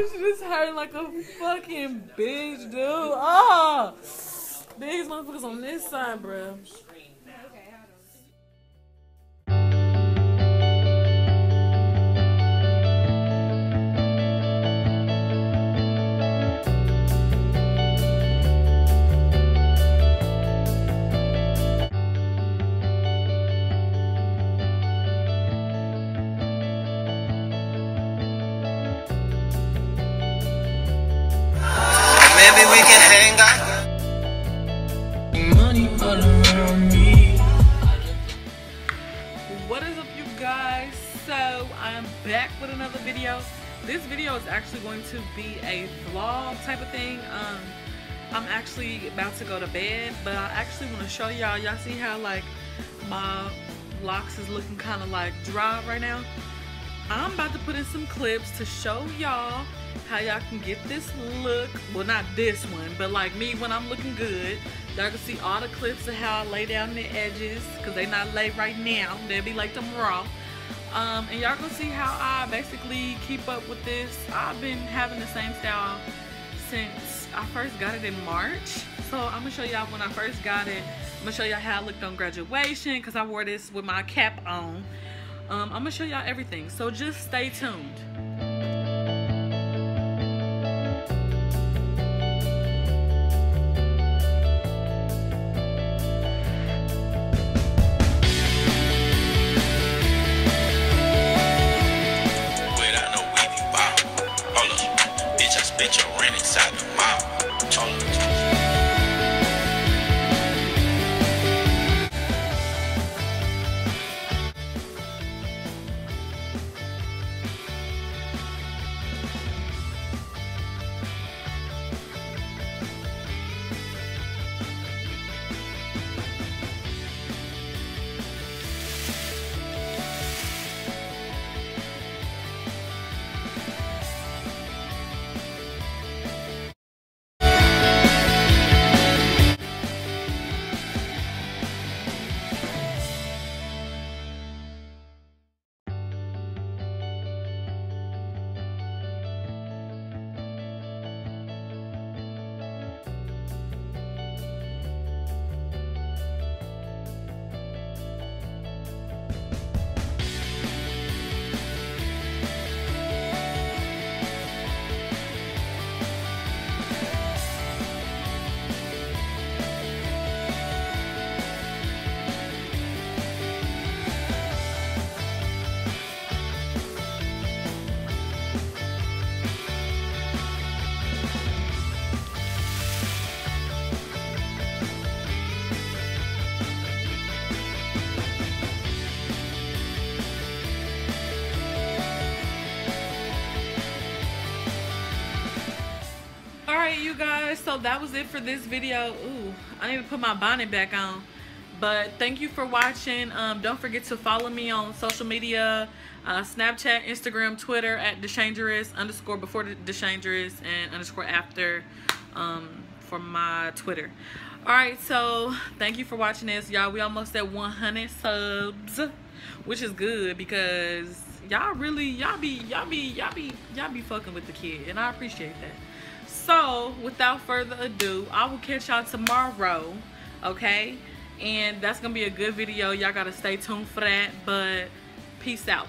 This hurting like a fucking bitch, dude. Ah! Oh, biggest motherfuckers on this side, bro. We can hang out. Money. What is up, you guys? So I am back with another video. This video is actually going to be a vlog type of thing. Um, I'm actually about to go to bed, but I actually want to show y'all. Y'all see how like my locs is looking kind of like dry right now. I'm about to put in some clips to show y'all how y'all can get this look. Well, not this one, but like me when I'm looking good. Y'all can see all the clips of how I lay down the edges because they not laid right now. They'll be like tomorrow. Um, and y'all gonna see how I basically keep up with this. I've been having the same style since I first got it in March. So I'm gonna show y'all when I first got it. I'm gonna show y'all how I looked on graduation because I wore this with my cap on. Um, I'm gonna show y'all everything. So just stay tuned. Guys, so that was it for this video. Ooh, I need to put my bonnet back on. But thank you for watching. Um, don't forget to follow me on social media, uh, Snapchat, Instagram, Twitter at Deshaynegerous underscore before Deshaynegerous and underscore after um, for my Twitter. Alright, so thank you for watching this. Y'all, we almost at 100 subs, which is good because y'all really, y'all be, y'all be, y'all be, y'all be fucking with the kid. And I appreciate that. So, without further ado, I will catch y'all tomorrow, okay? And that's gonna be a good video. Y'all gotta stay tuned for that. But peace out.